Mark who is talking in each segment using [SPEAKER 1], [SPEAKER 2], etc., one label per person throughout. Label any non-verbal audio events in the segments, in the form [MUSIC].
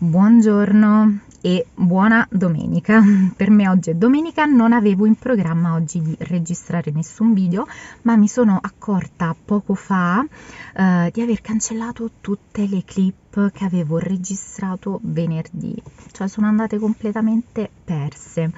[SPEAKER 1] Buongiorno e buona domenica. Per me oggi è domenica, non avevo in programma oggi di registrare nessun video, ma mi sono accorta poco fa eh, di aver cancellato tutte le clip che avevo registrato venerdì, cioè sono andate completamente perse.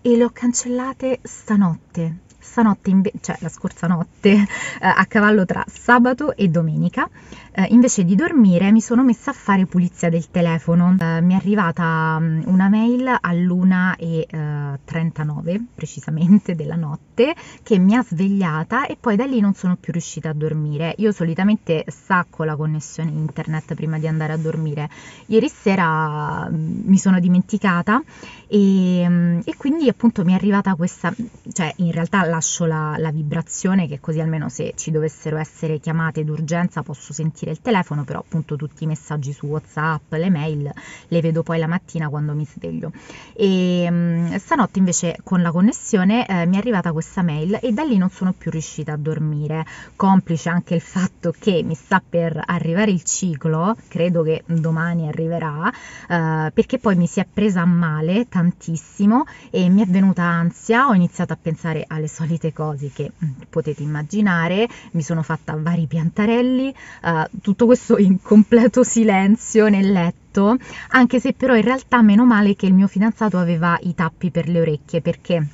[SPEAKER 1] E le ho cancellate stanotte. Stanotte, inve- cioè la scorsa notte, [LAUGHS] eh, a cavallo tra sabato e domenica, eh, invece di dormire mi sono messa a fare pulizia del telefono. Eh, mi è arrivata um, una mail all'1.39 eh, precisamente della notte che mi ha svegliata e poi da lì non sono più riuscita a dormire. Io solitamente stacco la connessione internet prima di andare a dormire. Ieri sera mm, mi sono dimenticata e, mm, e, quindi appunto mi è arrivata questa, cioè in realtà lascio la, la vibrazione che così almeno se ci dovessero essere chiamate d'urgenza posso sentire il telefono, però appunto tutti i messaggi su WhatsApp, le mail, le vedo poi la mattina quando mi sveglio. E mh, stanotte invece con la connessione eh, mi è arrivata questa mail e da lì non sono più riuscita a dormire, complice anche il fatto che mi sta per arrivare il ciclo, credo che domani arriverà, eh, perché poi mi si è presa male tantissimo e mi è venuta ansia, ho iniziato a pensare alle solite cose che mh, potete immaginare, mi sono fatta vari piantarelli, eh, tutto questo in completo silenzio nel letto, anche se però in realtà meno male che il mio fidanzato aveva i tappi per le orecchie perché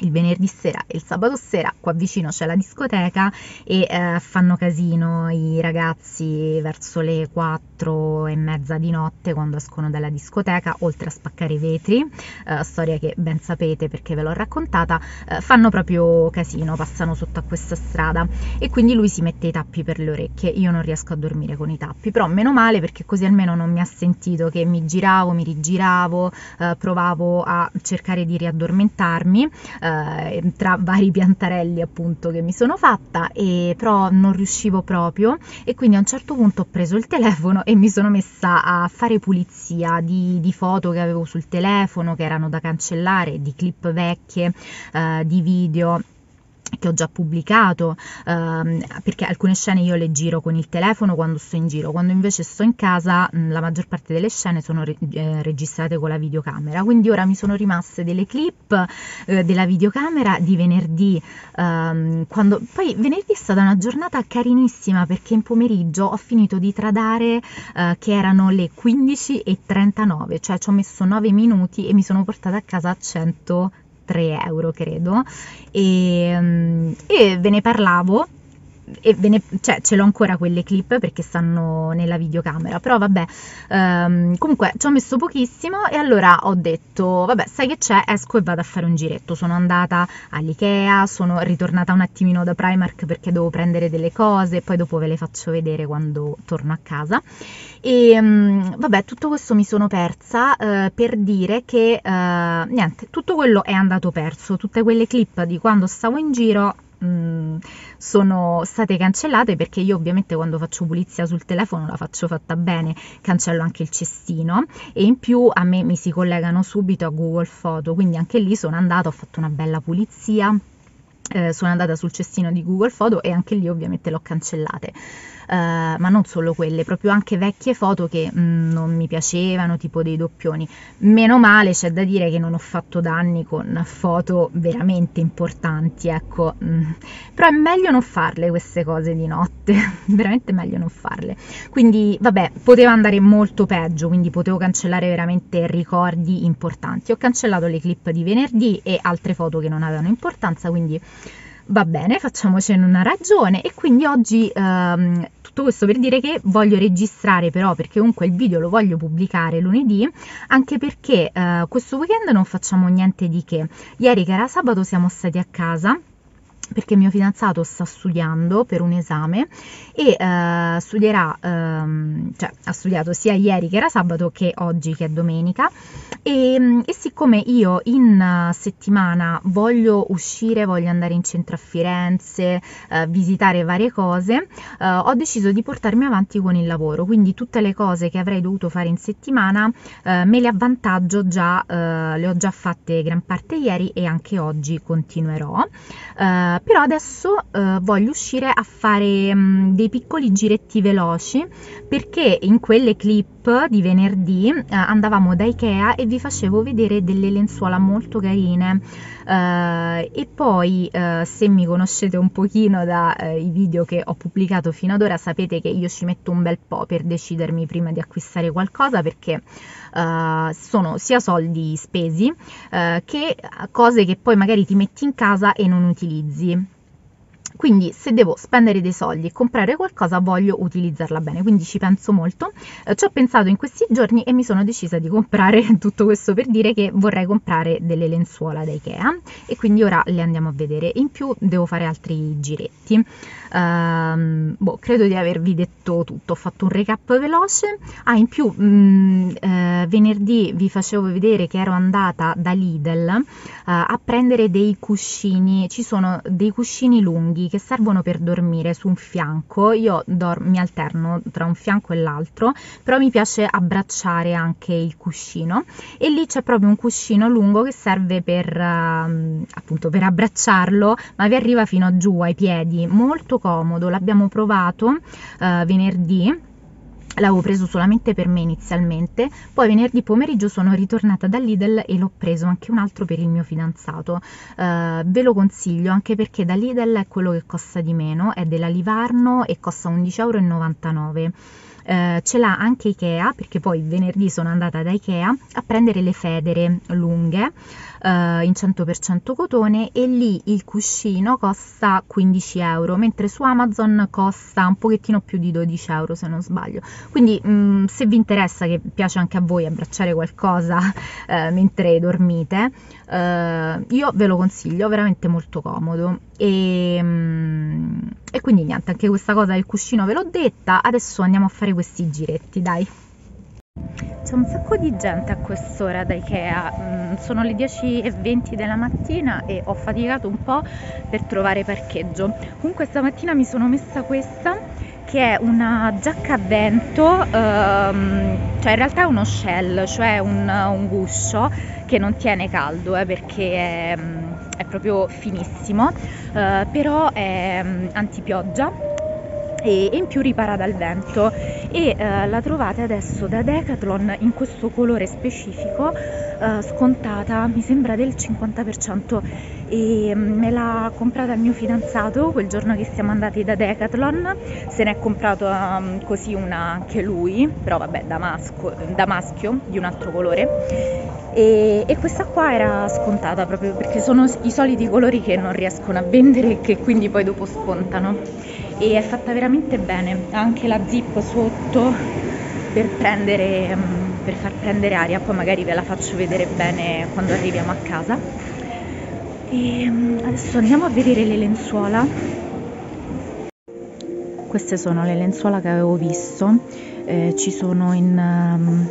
[SPEAKER 1] il venerdì sera e il sabato sera qua vicino c'è la discoteca e eh, fanno casino i ragazzi verso le 4 e mezza di notte quando escono dalla discoteca oltre a spaccare i vetri. Eh, storia che ben sapete perché ve l'ho raccontata. Eh, fanno proprio casino passano sotto a questa strada e quindi lui si mette i tappi per le orecchie. Io non riesco a dormire con i tappi però meno male perché così almeno non mi ha sentito che mi giravo mi rigiravo eh, provavo a cercare di riaddormentarmi. Eh, eh, tra vari piantarelli appunto che mi sono fatta e però non riuscivo proprio. E quindi a un certo punto ho preso il telefono e mi sono messa a fare pulizia di, di foto che avevo sul telefono che erano da cancellare, di clip vecchie, eh, di video che ho già pubblicato, ehm, perché alcune scene io le giro con il telefono quando sto in giro, quando invece sto in casa mh, la maggior parte delle scene sono re- eh, registrate con la videocamera, quindi ora mi sono rimaste delle clip eh, della videocamera di venerdì, ehm, quando poi venerdì è stata una giornata carinissima perché in pomeriggio ho finito di tradare eh, che erano le 15.39, cioè ci ho messo 9 minuti e mi sono portata a casa a 100 3 euro credo. E, mm, e ve ne parlavo e ve ne, cioè, ce l'ho ancora quelle clip perché stanno nella videocamera, però vabbè, um, comunque ci ho messo pochissimo e allora ho detto, vabbè, sai che c'è, esco e vado a fare un giretto. Sono andata all'Ikea, sono ritornata un attimino da Primark perché devo prendere delle cose, poi dopo ve le faccio vedere quando torno a casa. E um, vabbè, tutto questo mi sono persa uh, per dire che uh, niente, tutto quello è andato perso, tutte quelle clip di quando stavo in giro mh, mm, sono state cancellate perché io ovviamente quando faccio pulizia sul telefono la faccio fatta bene, cancello anche il cestino e in più a me mi si collegano subito a Google Photo, quindi anche lì sono andata, ho fatto una bella pulizia. Eh, sono andata sul cestino di Google Photo e anche lì ovviamente l'ho cancellate eh, ma non solo quelle, proprio anche vecchie foto che mh, mm, non mi piacevano, tipo dei doppioni. Meno male c'è da dire che non ho fatto danni con foto veramente importanti, ecco, mm. però è meglio non farle queste cose di notte, [LAUGHS] veramente meglio non farle. Quindi, vabbè, poteva andare molto peggio, quindi potevo cancellare veramente ricordi importanti. Ho cancellato le clip di venerdì e altre foto che non avevano importanza, quindi va bene, facciamocene una ragione e quindi oggi ehm, tutto questo per dire che voglio registrare però perché comunque il video lo voglio pubblicare lunedì anche perché eh, questo weekend non facciamo niente di che. Ieri che era sabato siamo stati a casa perché mio fidanzato sta studiando per un esame e uh, studierà, um, cioè ha studiato sia ieri che era sabato che oggi che è domenica. E, mm, e siccome io in settimana voglio uscire, voglio andare in centro a Firenze, uh, visitare varie cose, uh, ho deciso di portarmi avanti con il lavoro, quindi tutte le cose che avrei dovuto fare in settimana me le avvantaggio già, le ho già fatte gran parte ieri e anche oggi continuerò però adesso uh, voglio uscire a fare um, dei piccoli giretti veloci perché in quelle clip di venerdì uh, andavamo da Ikea e vi facevo vedere delle lenzuola molto carine e poi se mi conoscete un pochino dai video che ho pubblicato fino ad ora sapete che io ci metto un bel po' per decidermi prima di acquistare qualcosa perché sono sia soldi spesi che cose che poi magari ti metti in casa e non utilizzi. Quindi se devo spendere dei soldi e comprare qualcosa voglio utilizzarla bene, quindi ci penso molto. Eh, ci ho pensato in questi giorni e mi sono decisa di comprare [LAUGHS] tutto questo per dire che vorrei comprare delle lenzuola da Ikea e quindi ora le andiamo a vedere. In più devo fare altri giretti. Uh, boh, credo di avervi detto tutto, ho fatto un recap veloce. Ah, in più mh, mm, eh, venerdì vi facevo vedere che ero andata da Lidl uh, a prendere dei cuscini, ci sono dei cuscini lunghi che servono per dormire su un fianco. Io dor- mi alterno tra un fianco e l'altro, però mi piace abbracciare anche il cuscino e lì c'è proprio un cuscino lungo che serve per uh, appunto per abbracciarlo, ma vi arriva fino giù ai piedi, molto comodo, l'abbiamo provato uh, venerdì l'avevo preso solamente per me inizialmente, poi venerdì pomeriggio sono ritornata da Lidl e l'ho preso anche un altro per il mio fidanzato. Uh, ve lo consiglio anche perché da Lidl è quello che costa di meno, è della Livarno e costa 11,99 euro. Eh, ce l'ha anche Ikea perché poi venerdì sono andata da Ikea a prendere le federe lunghe eh, in 100% cotone e lì il cuscino costa 15 euro, mentre su Amazon costa un pochettino più di 12 euro se non sbaglio. Quindi mh, mm, se vi interessa, che piace anche a voi abbracciare qualcosa [LAUGHS] eh, mentre dormite, eh, io ve lo consiglio, veramente molto comodo. E, mh, mm, e quindi niente, anche questa cosa del cuscino ve l'ho detta, adesso andiamo a fare questi giretti, dai. C'è un sacco di gente a quest'ora da Ikea, mm, sono le 10.20 della mattina e ho faticato un po' per trovare parcheggio. Comunque stamattina mi sono messa questa che è una giacca a vento, ehm, cioè in realtà è uno shell, cioè un, un guscio che non tiene caldo eh, perché è, è, proprio finissimo, eh, però è mm, antipioggia e in più ripara dal vento. E eh, la trovate adesso da Decathlon in questo colore specifico eh, scontata mi sembra del 50% e mm, me l'ha comprata il mio fidanzato quel giorno che siamo andati da Decathlon. Se ne è comprato um, così una anche lui però vabbè da, masco, maschio di un altro colore. E, e, questa qua era scontata proprio perché sono i soliti colori che non riescono a vendere e che quindi poi dopo scontano e è fatta veramente bene. Ha anche la zip sotto per prendere mm, per far prendere aria. Poi magari ve la faccio vedere bene quando arriviamo a casa. E mm, adesso andiamo a vedere le lenzuola. Queste sono le lenzuola che avevo visto. Eh, ci sono in um,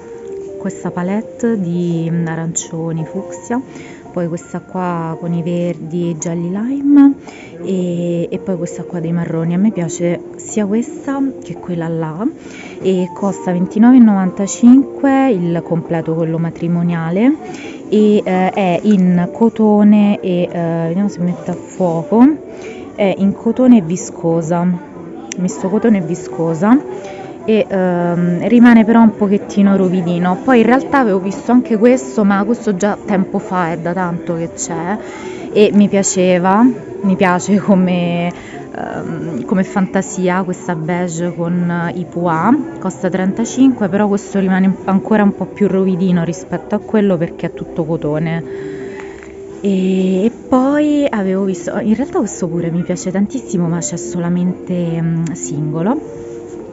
[SPEAKER 1] questa palette di arancioni fucsia poi questa qua con i verdi e gialli lime e, e, poi questa qua dei marroni. A me piace sia questa che quella là e costa 29,95 il completo quello matrimoniale e eh, è in cotone e eh, vediamo se mette a fuoco è in cotone e viscosa misto cotone e viscosa e ehm, rimane però un pochettino rovidino poi in realtà avevo visto anche questo ma questo già tempo fa è da tanto che c'è e mi piaceva mi piace come, ehm, come fantasia questa beige con i pois costa 35 però questo rimane ancora un po' più rovidino rispetto a quello perché è tutto cotone. E, poi avevo visto in realtà questo pure mi piace tantissimo ma c'è solamente um, singolo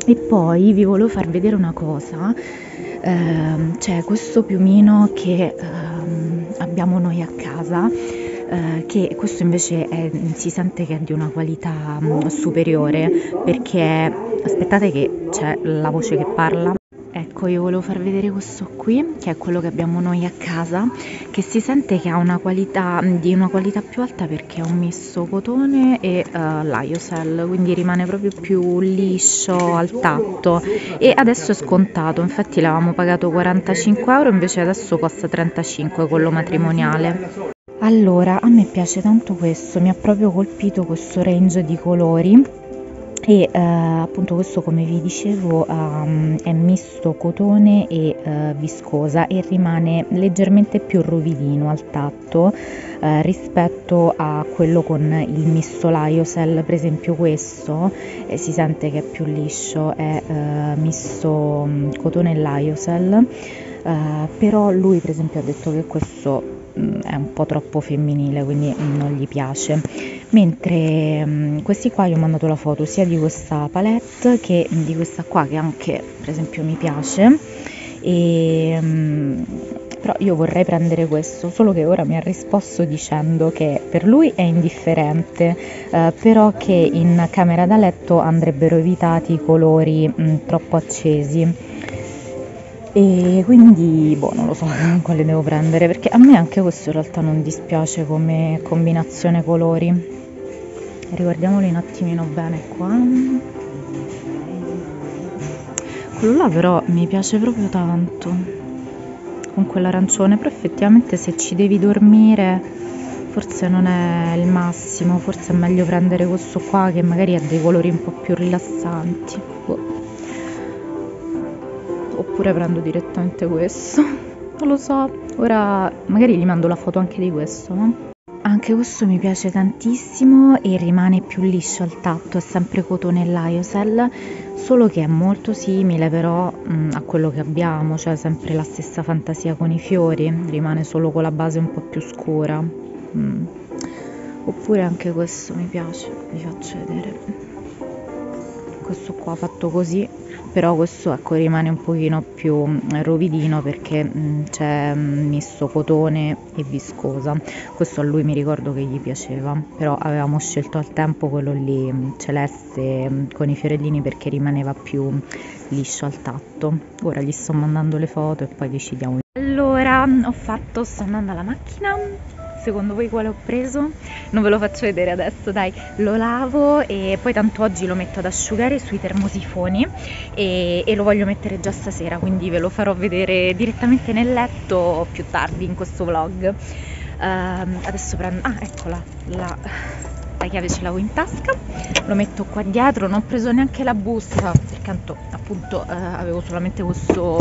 [SPEAKER 1] e poi vi volevo far vedere una cosa, eh, c'è questo piumino che eh, abbiamo noi a casa, eh, che questo invece è, si sente che è di una qualità mh, mm, superiore perché aspettate che c'è la voce che parla. Ecco, io volevo far vedere questo qui, che è quello che abbiamo noi a casa, che si sente che ha una qualità di una qualità più alta perché un misto cotone e uh, lyocell, quindi rimane proprio più liscio al tatto e adesso è scontato, infatti l'avevamo pagato 45 euro, invece adesso costa 35 quello matrimoniale. Allora, a me piace tanto questo, mi ha proprio colpito questo range di colori e eh, appunto questo come vi dicevo um, è misto cotone e uh, viscosa e rimane leggermente più ruvidino al tatto uh, rispetto a quello con il misto Lyocell per esempio questo eh, si sente che è più liscio è uh, misto um, cotone e Lyocell però lui per esempio ha detto che questo Mm, è un po' troppo femminile, quindi non gli piace. Mentre um, questi qua io ho mandato la foto sia di questa palette che di questa qua che anche per esempio mi piace. E, um, però io vorrei prendere questo, solo che ora mi ha risposto dicendo che per lui è indifferente, eh, però che in camera da letto andrebbero evitati i colori mh, mm, troppo accesi e quindi boh non lo so [LAUGHS] quale devo prendere perché a me anche questo in realtà non dispiace come combinazione colori. Riguardiamoli un attimino bene qua. Quello là però mi piace proprio tanto. Con quell'arancione però effettivamente se ci devi dormire forse non è il massimo. Forse è meglio prendere questo qua che magari ha dei colori un po' più rilassanti. Boh oppure prendo direttamente questo non lo so ora magari gli mando la foto anche di questo no? anche questo mi piace tantissimo e rimane più liscio al tatto è sempre cotone lyocell solo che è molto simile però mh, mm, a quello che abbiamo cioè sempre la stessa fantasia con i fiori rimane solo con la base un po' più scura mm. oppure anche questo mi piace vi faccio vedere questo qua fatto così però questo ecco rimane un pochino più mm, rovidino perché mm, c'è mm, misto cotone e viscosa. Questo a lui mi ricordo che gli piaceva però avevamo scelto al tempo quello lì celeste con i fiorellini perché rimaneva più liscio al tatto. Ora gli sto mandando le foto e poi decidiamo. Allora ho fatto sto andando alla macchina secondo voi quale ho preso? Non ve lo faccio vedere adesso, dai, lo lavo e poi tanto oggi lo metto ad asciugare sui termosifoni e, e lo voglio mettere già stasera, quindi ve lo farò vedere direttamente nel letto più tardi in questo vlog. Uh, adesso prendo, ah eccola, la, la chiave ce l'avevo in tasca, lo metto qua dietro, non ho preso neanche la busta perché appunto uh, avevo solamente questo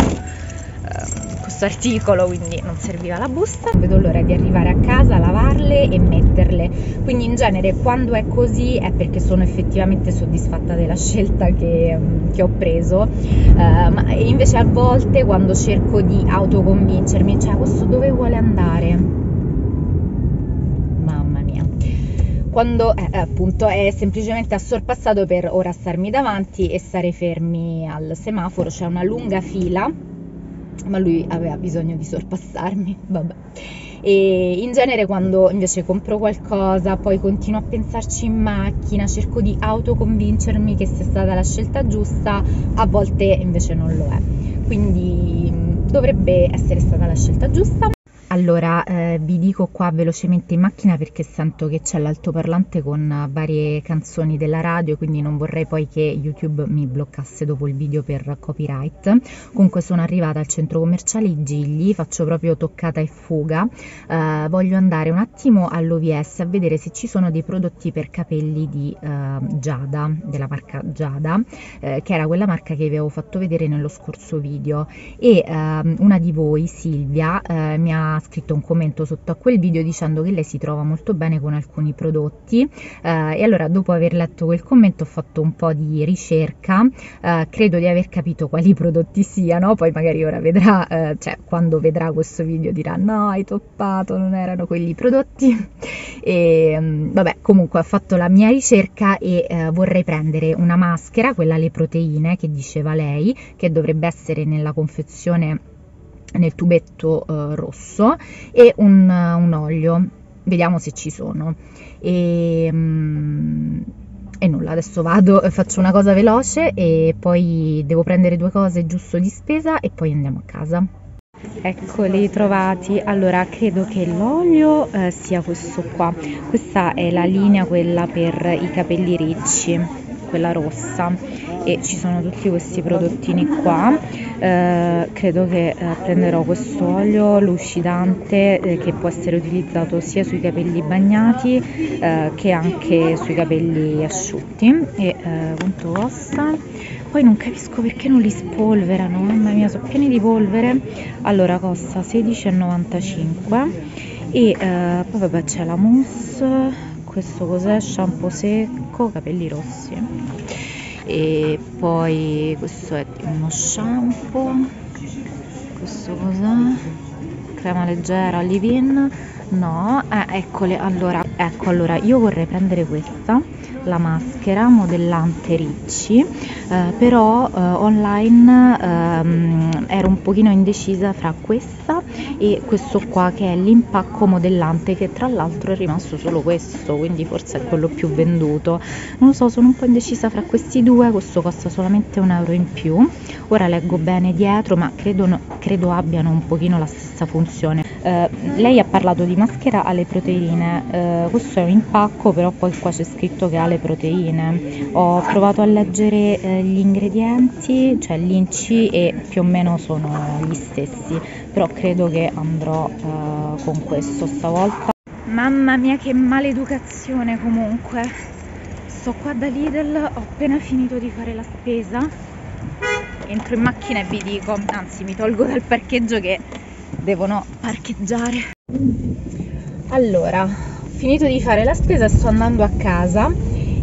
[SPEAKER 1] Ehm, questo articolo quindi non serviva la busta. Vedo l'ora di arrivare a casa lavarle e metterle. Quindi in genere quando è così è perché sono effettivamente soddisfatta della [LAUGHS] scelta che, mm, che ho preso. Uh, ma invece a volte quando cerco di autoconvincermi cioè questo dove vuole andare? Quando eh, appunto è semplicemente a sorpassato per ora starmi davanti e stare fermi al semaforo c'è una lunga fila ma lui aveva bisogno di sorpassarmi, vabbè. E in genere quando invece compro qualcosa, poi continuo a pensarci in macchina, cerco di autoconvincermi che sia stata la scelta giusta, a volte invece non lo è. Quindi dovrebbe essere stata la scelta giusta. Allora, eh, vi dico qua velocemente in macchina perché sento che c'è l'altoparlante con varie canzoni della radio, quindi non vorrei poi che YouTube mi bloccasse dopo il video per copyright. Comunque sono arrivata al centro commerciale Gigli, faccio proprio toccata e fuga. Eh, voglio andare un attimo all'OVS a vedere se ci sono dei prodotti per capelli di eh, Giada, della marca Giada, eh, che era quella marca che vi avevo fatto vedere nello scorso video. E ehm, una di voi, Silvia, eh, mi ha scritto un commento sotto a quel video dicendo che lei si trova molto bene con alcuni prodotti. Eh, e allora dopo aver letto quel commento ho fatto un po' di ricerca, eh, credo di aver capito quali prodotti siano, poi magari ora vedrà, eh, cioè quando vedrà questo video dirà no hai toppato, non erano quelli prodotti. [LAUGHS] E mm, vabbè comunque ho fatto la mia ricerca e eh, vorrei prendere una maschera, quella alle proteine che diceva lei, che dovrebbe essere nella confezione nel tubetto eh, rosso e un, un, olio. Vediamo se ci sono. E, mm, e nulla adesso vado faccio una cosa veloce e poi devo prendere due cose giusto di spesa e poi andiamo a casa. Eccoli trovati, allora credo che l'olio eh, sia questo qua, questa è la linea quella per i capelli ricci, quella rossa e ci sono tutti questi prodottini qua. Eh, credo che eh, prenderò questo olio lucidante eh, che può essere utilizzato sia sui capelli bagnati eh, che anche sui capelli asciutti. E eh, quanto costa poi non capisco perché non li spolverano mamma mia sono pieni di polvere. Allora costa 16,95 e eh, poi vabbè c'è la mousse questo cos'è? shampoo secco capelli rossi e poi questo è uno shampoo questo cos'è? crema leggera leave-in no eh, eccole allora ecco allora io vorrei prendere questa la maschera modellante Ricci eh, però eh, online ehm, ero un pochino indecisa fra questa e questo qua che è l'impacco modellante che tra l'altro è rimasto solo questo quindi forse è quello più venduto. Non lo so sono un po' indecisa fra questi due questo costa solamente un euro in più. Ora leggo bene dietro ma credo, credo abbiano un pochino la stessa funzione eh, lei ha parlato di maschera alle proteine. Eh, questo è un impacco però poi qua c'è scritto che ha le proteine. Ho provato a leggere eh, gli ingredienti cioè l'inci e più o meno sono gli stessi però credo che andrò eh, con questo stavolta. Mamma mia che maleducazione comunque. Sto qua da Lidl ho appena finito di fare la spesa. Entro in macchina e vi dico anzi mi tolgo dal parcheggio che devono parcheggiare. Allora ho finito di fare la spesa sto andando a casa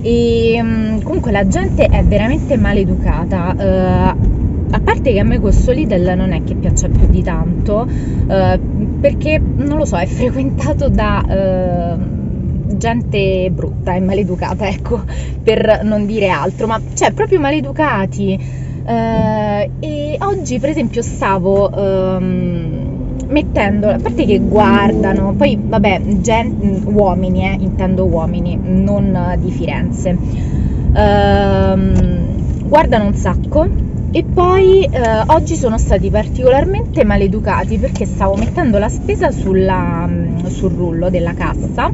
[SPEAKER 1] e mm, comunque la gente è veramente maleducata. Uh, a parte che a me questo Lidl non è che piaccia più di tanto uh, perché non lo so è frequentato da uh, gente brutta e maleducata ecco per non dire altro ma cioè proprio maleducati. E oggi per esempio stavo um, mettendo, a parte che guardano, poi vabbè, gen, uomini, eh, intendo uomini, non di Firenze, ehm, guardano un sacco e poi eh, oggi sono stati particolarmente maleducati perché stavo mettendo la spesa sulla, sul rullo della cassa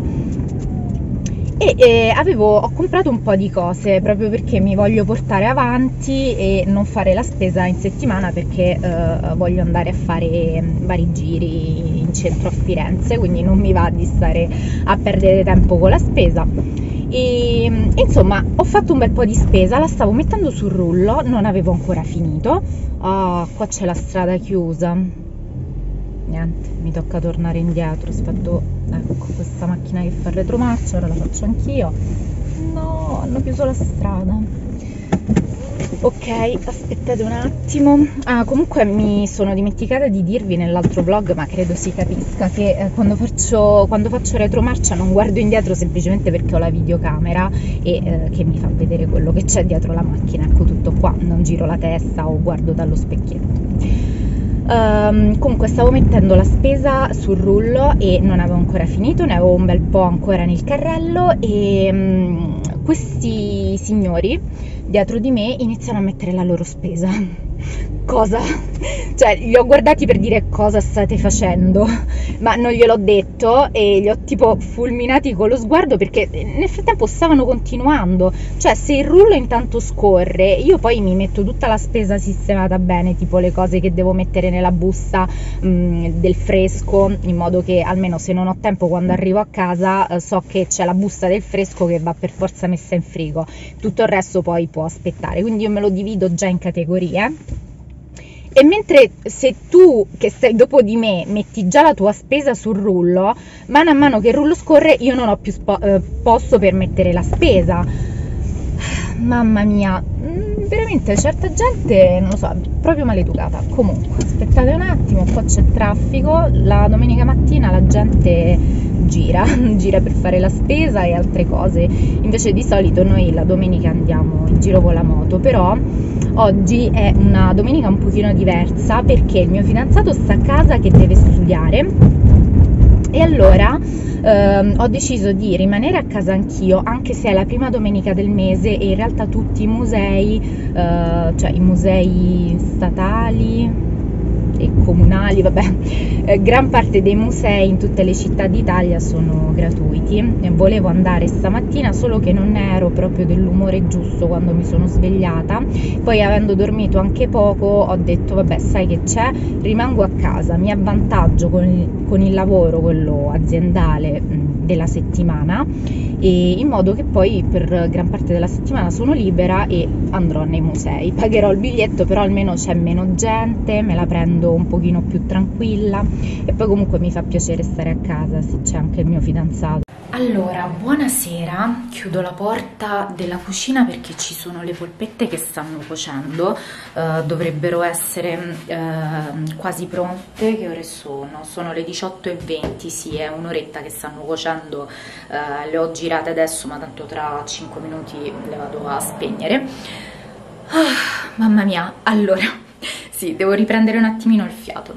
[SPEAKER 1] e, e avevo, ho comprato un po' di cose proprio perché mi voglio portare avanti e non fare la spesa in settimana perché eh, voglio andare a fare vari giri in centro a Firenze, quindi non mi va di stare a perdere tempo con la spesa. E, insomma ho fatto un bel po' di spesa, la stavo mettendo sul rullo, non avevo ancora finito. Oh, qua c'è la strada chiusa niente mi tocca tornare indietro aspetto ecco questa macchina che fa retromarcia ora la faccio anch'io. No hanno chiuso la strada. Ok aspettate un attimo. Ah comunque mi sono dimenticata di dirvi nell'altro vlog ma credo si capisca che eh, quando faccio quando faccio retromarcia non guardo indietro semplicemente perché ho la videocamera e eh, che mi fa vedere quello che c'è dietro la macchina. Ecco tutto qua non giro la testa o guardo dallo specchietto Um, comunque stavo mettendo la spesa sul rullo e non avevo ancora finito, ne avevo un bel po' ancora nel carrello e um, questi signori dietro di me iniziano a mettere la loro spesa cosa? Cioè, li ho guardati per dire cosa state facendo, ma non gliel'ho detto e li ho tipo fulminati con lo sguardo perché nel frattempo stavano continuando. Cioè, se il rullo intanto scorre, io poi mi metto tutta la spesa sistemata bene, tipo le cose che devo mettere nella busta mh, mm, del fresco, in modo che almeno se non ho tempo quando arrivo a casa eh, so che c'è la busta del fresco che va per forza messa in frigo. Tutto il resto poi può aspettare, quindi io me lo divido già in categorie e mentre se tu che stai dopo di me metti già la tua spesa sul rullo, mano a mano che il rullo scorre io non ho più spo- eh, posto per mettere la spesa. Mamma mia, mm, veramente certa gente, non lo so, proprio maleducata. Comunque, aspettate un attimo, qua c'è traffico, la domenica mattina la gente gira, [LAUGHS] gira per fare la spesa e altre cose. Invece di solito noi la domenica andiamo in giro con la moto, però oggi è una domenica un pochino diversa perché il mio fidanzato sta a casa che deve studiare e allora ehm, ho deciso di rimanere a casa anch'io anche se è la prima domenica del mese e in realtà tutti i musei, eh, cioè i musei statali e comunali vabbè, eh, gran parte dei musei in tutte le città d'Italia sono gratuiti. Volevo andare stamattina, solo che non ero proprio dell'umore giusto quando mi sono svegliata. Poi avendo dormito anche poco, ho detto vabbè, sai che c'è, rimango a casa, mi avvantaggio con il, con il lavoro, quello aziendale della settimana e in modo che poi per gran parte della settimana sono libera e andrò nei musei. Pagherò il biglietto, però almeno c'è meno gente, me la prendo un pochino più tranquilla e poi comunque mi fa piacere stare a casa se c'è anche il mio fidanzato. Allora, buonasera, chiudo la porta della cucina perché ci sono le polpette che stanno cuocendo, uh, dovrebbero essere uh, quasi pronte, che ore sono? Sono le 18.20, sì, è un'oretta che stanno cuocendo, uh, le ho girate adesso ma tanto tra 5 minuti le vado a spegnere. Ah, mamma mia, allora, sì, devo riprendere un attimino il fiato.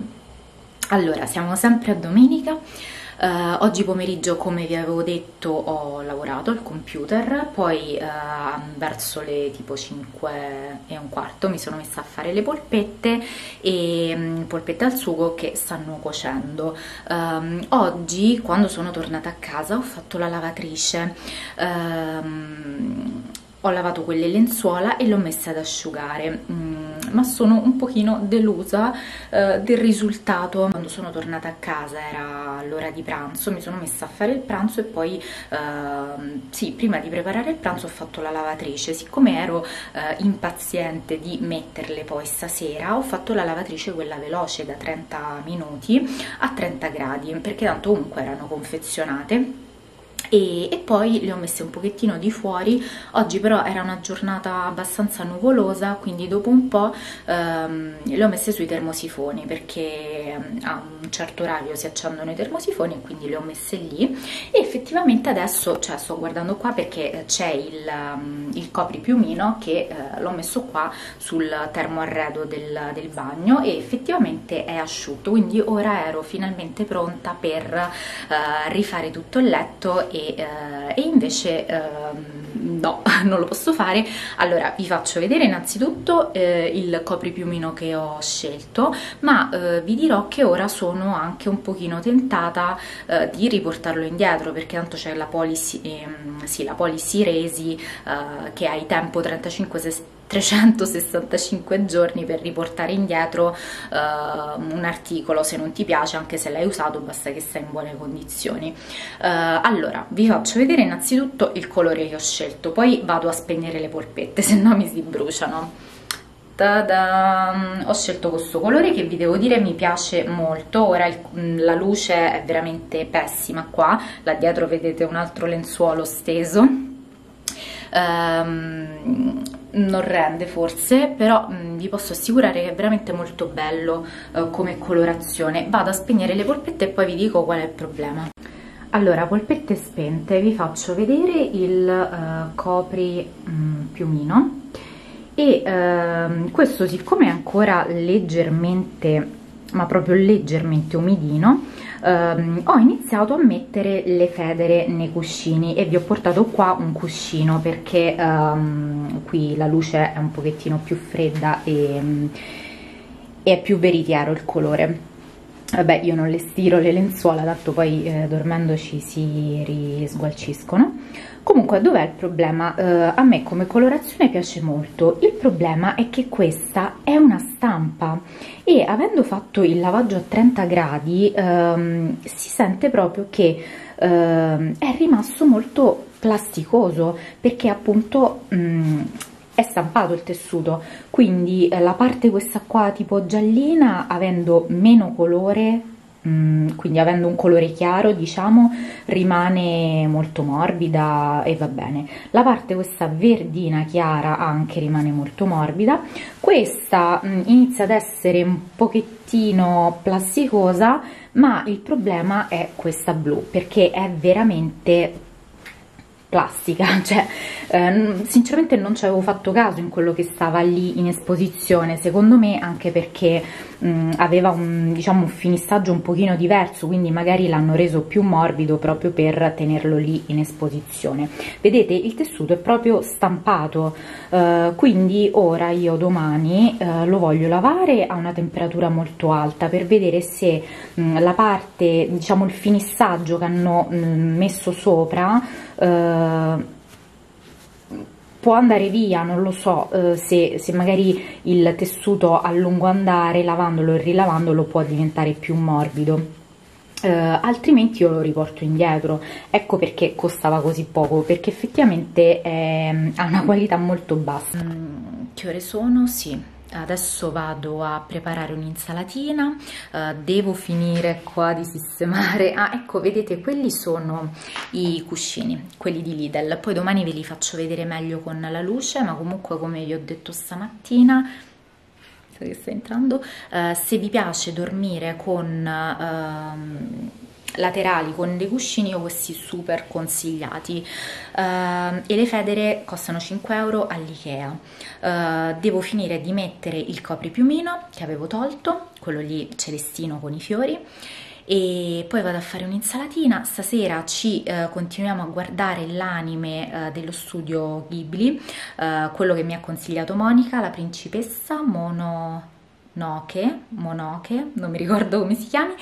[SPEAKER 1] Allora, siamo sempre a domenica. Uh, oggi pomeriggio, come vi avevo detto, ho lavorato al computer, poi uh, verso le tipo 5 e un quarto mi sono messa a fare le polpette e um, polpette al sugo che stanno cuocendo. Um, oggi, quando sono tornata a casa, ho fatto la lavatrice. Um, ho lavato quelle lenzuola e le ho messe ad asciugare mm, ma sono un pochino delusa eh, del risultato. Quando sono tornata a casa era l'ora di pranzo mi sono messa a fare il pranzo e poi eh, sì prima di preparare il pranzo ho fatto la lavatrice. Siccome ero eh, impaziente di metterle poi stasera ho fatto la lavatrice quella veloce da 30 minuti a 30 gradi perché tanto comunque erano confezionate e, e, poi le ho messe un pochettino di fuori. Oggi però era una giornata abbastanza nuvolosa quindi dopo un po' ehm, le ho messe sui termosifoni perché ehm, a un certo orario si accendono i termosifoni e quindi le ho messe lì. E effettivamente adesso cioè, sto guardando qua perché c'è il, um, il copripiumino che eh, l'ho messo qua sul termoarredo del, del bagno e effettivamente è asciutto. Quindi ora ero finalmente pronta per eh, rifare tutto il letto e e, eh, e invece eh, no, [LAUGHS] non lo posso fare. Allora vi faccio vedere innanzitutto eh, il copripiumino che ho scelto, ma eh, vi dirò che ora sono anche un pochino tentata eh, di riportarlo indietro perché tanto c'è la policy, ehm, sì, la policy resi eh, che hai tempo 35 365 giorni per riportare indietro uh, un articolo se non ti piace anche se l'hai usato basta che sia in buone condizioni. Uh, allora vi faccio vedere innanzitutto il colore che ho scelto poi vado a spegnere le polpette [LAUGHS] se no mi si bruciano. Ho scelto questo colore che vi devo dire mi piace molto. Ora il, la luce è veramente pessima qua là dietro vedete un altro lenzuolo steso um, non rende forse, però mh, mm, vi posso assicurare che è veramente molto bello uh, come colorazione. Vado a spegnere le polpette e poi vi dico qual è il problema. Allora, polpette spente, vi faccio vedere il uh, copri mh, mm, piumino e uh, questo siccome è ancora leggermente, ma proprio leggermente umidino, ehm, ho iniziato a mettere le federe nei cuscini e vi ho portato qua un cuscino perché ehm, qui la luce è un pochettino più fredda e, e è più veritiero il colore. Vabbè io non le stiro le lenzuola tanto poi eh, dormendoci si risgualciscono comunque dov'è il problema? Uh, a me come colorazione piace molto il problema è che questa è una stampa e avendo fatto il lavaggio a 30 gradi um, si sente proprio che uh, è rimasto molto plasticoso perché appunto um, è stampato il tessuto quindi eh, la parte questa qua tipo giallina avendo meno colore mm, quindi avendo un colore chiaro diciamo rimane molto morbida e va bene. La parte questa verdina chiara anche rimane molto morbida. Questa mm, inizia ad essere un pochettino plasticosa ma il problema è questa blu perché è veramente plastica, [LAUGHS] cioè eh, sinceramente non ci avevo fatto caso in quello che stava lì in esposizione, secondo me anche perché mh, aveva un, diciamo, un finissaggio un pochino diverso, quindi magari l'hanno reso più morbido proprio per tenerlo lì in esposizione. Vedete il tessuto è proprio stampato, eh, quindi ora io domani eh, lo voglio lavare a una temperatura molto alta per vedere se mh, la parte, diciamo il finissaggio che hanno mh, messo sopra eh, può andare via, non lo so, eh, se, se, magari il tessuto a lungo andare, lavandolo e rilavandolo, può diventare più morbido. Eh, altrimenti io lo riporto indietro, ecco perché costava così poco, perché effettivamente è, ha una qualità molto bassa. Mm, che ore sono? Sì, adesso vado a preparare un'insalatina uh, devo finire qua di sistemare. Ah ecco vedete quelli sono i cuscini quelli di Lidl. Poi domani ve li faccio vedere meglio con la luce ma comunque come vi ho detto stamattina che sta entrando uh, se vi piace dormire con uh, laterali con dei cuscini o questi super consigliati. Uh, e le federe costano 5 euro all'Ikea. Uh, devo finire di mettere il copripiumino che avevo tolto quello lì celestino con i fiori e poi vado a fare un'insalatina. Stasera ci uh, continuiamo a guardare l'anime uh, dello studio Ghibli. Uh, quello che mi ha consigliato Monica la principessa Mono Noche, Monoche, non mi ricordo come si chiami,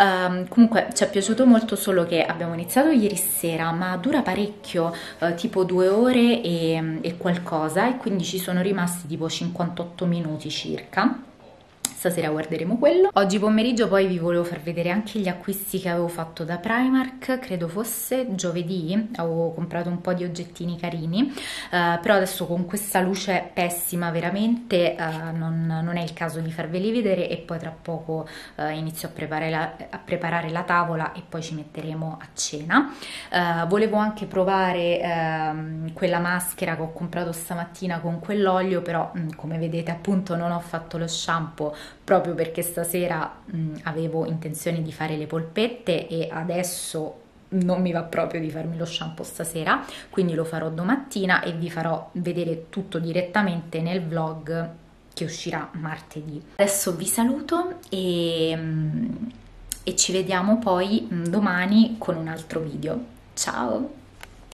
[SPEAKER 1] um, comunque ci è piaciuto molto solo che abbiamo iniziato ieri sera ma dura parecchio, uh, tipo due ore e, e qualcosa e quindi ci sono rimasti tipo 58 minuti circa stasera guarderemo quello. Oggi pomeriggio poi vi volevo far vedere anche gli acquisti che avevo fatto da Primark, credo fosse giovedì, avevo comprato un po' di oggettini carini, uh, però adesso con questa luce pessima veramente uh, non, non, è il caso di farveli vedere e poi tra poco uh, inizio a preparare, la, a preparare, la, tavola e poi ci metteremo a cena. volevo anche provare ehm, quella maschera che ho comprato stamattina con quell'olio, però mh, come vedete appunto non ho fatto lo shampoo proprio perché stasera mh, avevo intenzione di fare le polpette e adesso non mi va proprio di farmi lo shampoo stasera, quindi lo farò domattina e vi farò vedere tutto direttamente nel vlog che uscirà martedì. Adesso vi saluto e, e ci vediamo poi domani con un altro video. Ciao!